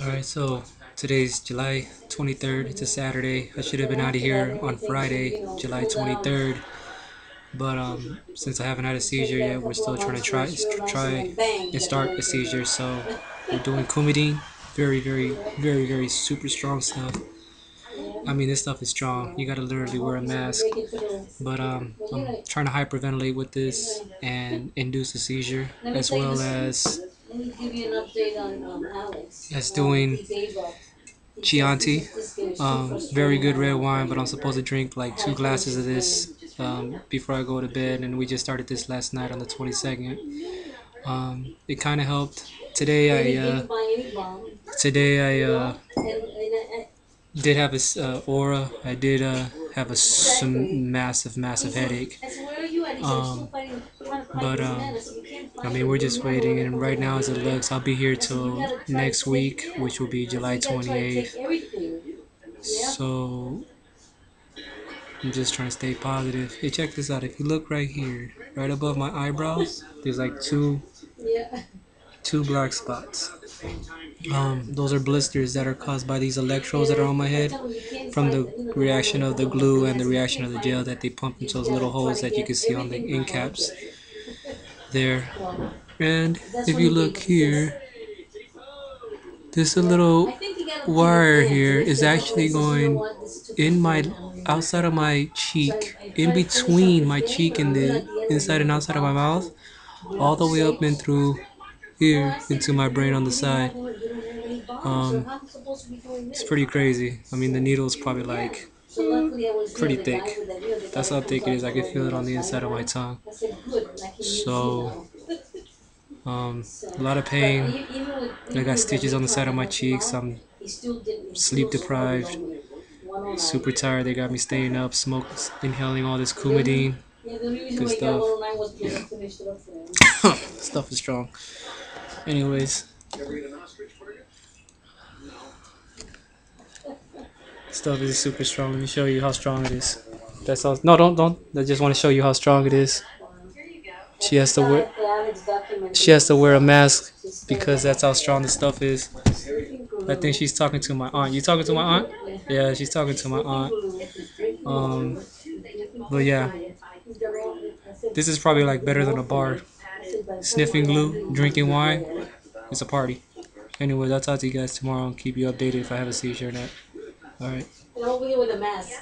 Alright, so today's July 23rd. It's a Saturday. I should have been out of here on Friday, July 23rd. But um, since I haven't had a seizure yet, we're still trying to try try and start a seizure. So we're doing collodion. Very, very, very, very super strong stuff. I mean, this stuff is strong. You gotta literally wear a mask. But um, I'm trying to hyperventilate with this and induce a seizure, as well as as doing Chianti. Um, very good red wine, but I'm supposed to drink like two glasses of this um, before I go to bed, and we just started this last night on the 22nd. Um, it kind of helped. Today I uh, today I uh, did have a uh, aura. I did uh, have a some massive, massive headache. Um, but um, I mean, we're just waiting, and right now, as it looks, I'll be here till next week, which will be July 28th. So I'm just trying to stay positive. Hey, check this out. If you look right here, right above my eyebrows, there's like two two black spots. Um, those are blisters that are caused by these electrodes that are on my head from the reaction of the glue and the reaction of the gel that they pump into those little holes that you can see on the end caps there. And if you look here, this little wire here is actually going in my outside of my cheek, in between my cheek and the inside and outside of my mouth, all the way up and through here into my brain on the side. Um, It's pretty crazy. I mean, the needle is probably like pretty thick. That's how thick it is. I can feel it on the inside of my tongue. So, um, a lot of pain. I got stitches on the side of my cheeks. I'm sleep deprived, super tired. They got me staying up, smoke, inhaling all this collodion. Good stuff. Yeah. Stuff is strong. Anyways, stuff is super strong. Let me show you how strong it is. That's all. No, don't, don't. I just want to show you how strong it is. She has to wear. She has to wear a mask because that's how strong the stuff is. I think she's talking to my aunt. You talking to my aunt? Yeah, she's talking to my aunt. Um, but yeah, this is probably like better than a bar. Sniffing glue, drinking wine, it's a party. Anyways, I'll talk to you guys tomorrow and keep you updated if I have a seizure or not. Alright. Over here with a mask.